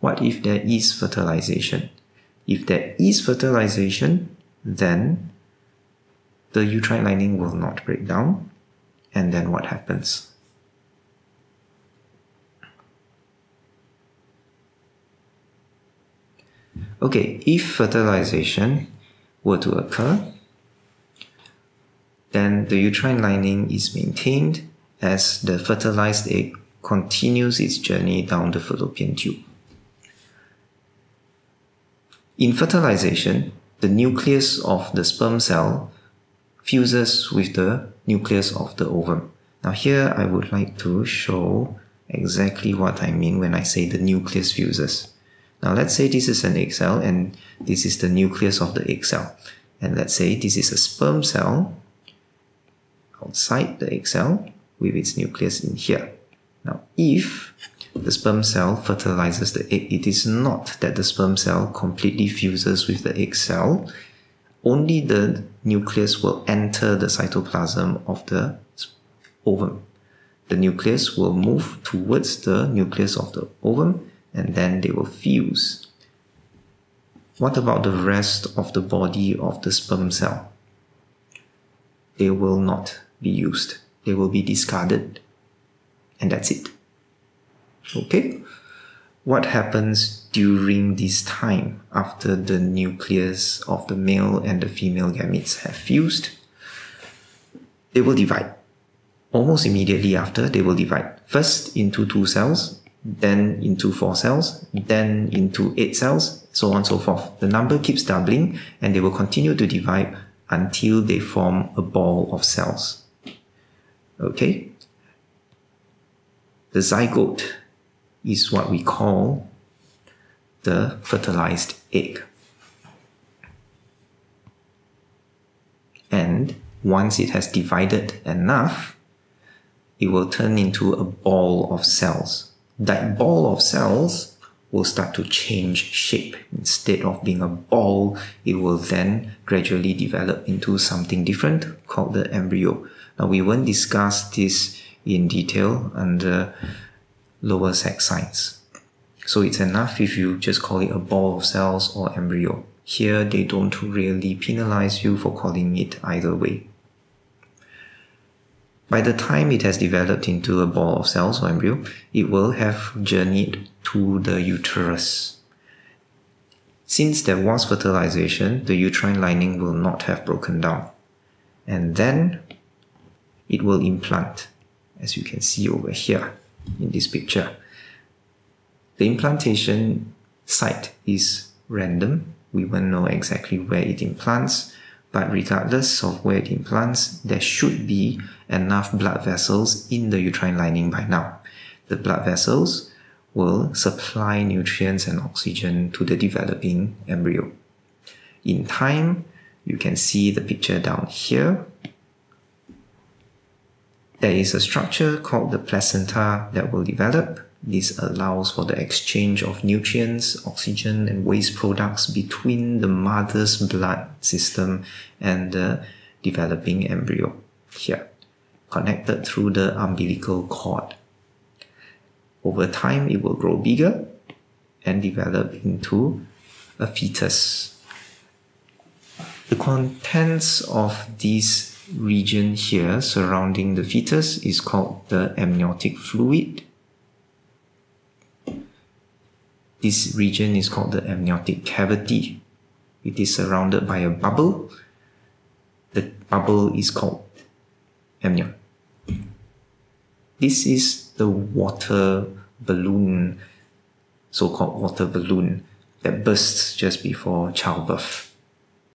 What if there is fertilization? If there is fertilization, then the uterine lining will not break down. And then what happens? Okay, if fertilization were to occur, then the uterine lining is maintained as the fertilized egg continues its journey down the fallopian tube. In fertilization, the nucleus of the sperm cell fuses with the nucleus of the ovum. Now here I would like to show exactly what I mean when I say the nucleus fuses. Now let's say this is an egg cell and this is the nucleus of the egg cell. And let's say this is a sperm cell outside the egg cell with its nucleus in here. Now if the sperm cell fertilizes the egg, it is not that the sperm cell completely fuses with the egg cell. Only the nucleus will enter the cytoplasm of the ovum. The nucleus will move towards the nucleus of the ovum and then they will fuse. What about the rest of the body of the sperm cell? They will not be used. They will be discarded. And that's it. Okay? What happens during this time after the nucleus of the male and the female gametes have fused? They will divide. Almost immediately after, they will divide. First into two cells, then into four cells, then into eight cells, so on and so forth. The number keeps doubling and they will continue to divide until they form a ball of cells. Okay? The zygote is what we call the fertilized egg. And once it has divided enough, it will turn into a ball of cells. That ball of cells will start to change shape. Instead of being a ball, it will then gradually develop into something different called the embryo. Now, we won't discuss this in detail under lower sec science. So it's enough if you just call it a ball of cells or embryo. Here, they don't really penalize you for calling it either way. By the time it has developed into a ball of cells or embryo, it will have journeyed to the uterus. Since there was fertilization, the uterine lining will not have broken down. And then it will implant, as you can see over here in this picture. The implantation site is random. We won't know exactly where it implants, but regardless of where it implants, there should be enough blood vessels in the uterine lining by now. The blood vessels will supply nutrients and oxygen to the developing embryo. In time, you can see the picture down here there is a structure called the placenta that will develop. This allows for the exchange of nutrients, oxygen, and waste products between the mother's blood system and the developing embryo here, connected through the umbilical cord. Over time, it will grow bigger and develop into a fetus. The contents of these region here surrounding the fetus is called the amniotic fluid. This region is called the amniotic cavity. It is surrounded by a bubble. The bubble is called amnion. This is the water balloon, so-called water balloon, that bursts just before childbirth.